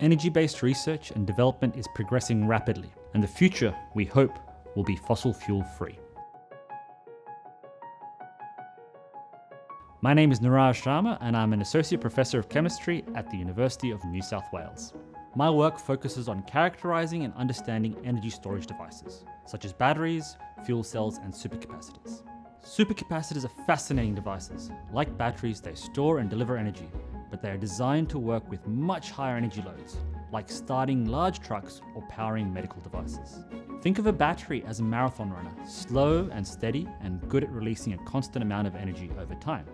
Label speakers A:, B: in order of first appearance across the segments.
A: Energy-based research and development is progressing rapidly, and the future, we hope, will be fossil fuel free. My name is Neeraj Sharma and I'm an Associate Professor of Chemistry at the University of New South Wales. My work focuses on characterizing and understanding energy storage devices, such as batteries, fuel cells, and supercapacitors. Supercapacitors are fascinating devices. Like batteries, they store and deliver energy, but they are designed to work with much higher energy loads, like starting large trucks or powering medical devices. Think of a battery as a marathon runner, slow and steady and good at releasing a constant amount of energy over time,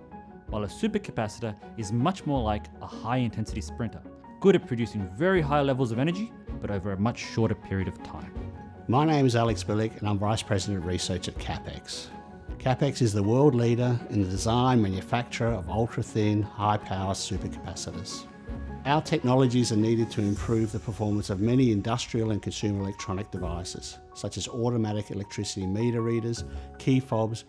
A: while a supercapacitor is much more like a high intensity sprinter, good at producing very high levels of energy, but over a much shorter period of time.
B: My name is Alex Billick and I'm Vice President of Research at CAP-XX. CAP-XX is the world leader in the design manufacture of ultra-thin, high-power supercapacitors. Our technologies are needed to improve the performance of many industrial and consumer electronic devices, such as automatic electricity meter readers, key fobs,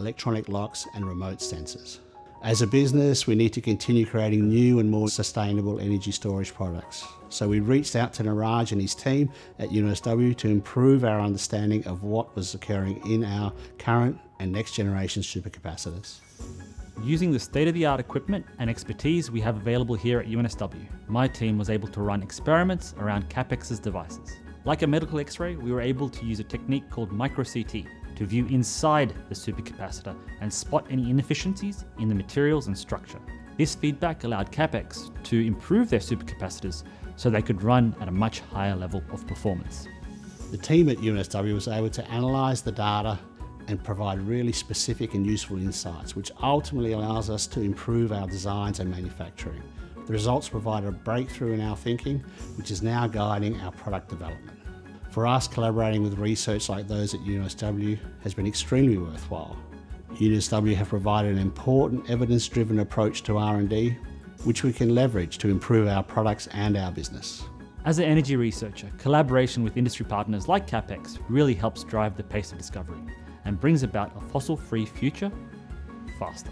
B: electronic locks and remote sensors. As a business, we need to continue creating new and more sustainable energy storage products. So we reached out to Neeraj and his team at UNSW to improve our understanding of what was occurring in our current and next generation supercapacitors.
A: Using the state-of-the-art equipment and expertise we have available here at UNSW, my team was able to run experiments around CAP-XX's devices. Like a medical x-ray, we were able to use a technique called micro-CT to view inside the supercapacitor and spot any inefficiencies in the materials and structure. This feedback allowed CAP-XX to improve their supercapacitors so they could run at a much higher level of performance.
B: The team at UNSW was able to analyse the data and provide really specific and useful insights, which ultimately allows us to improve our designs and manufacturing. The results provide a breakthrough in our thinking, which is now guiding our product development. For us, collaborating with research like those at UNSW has been extremely worthwhile. UNSW have provided an important evidence-driven approach to R&D, which we can leverage to improve our products and our business.
A: As an energy researcher, collaboration with industry partners like CAP-XX really helps drive the pace of discovery and brings about a fossil-free future faster.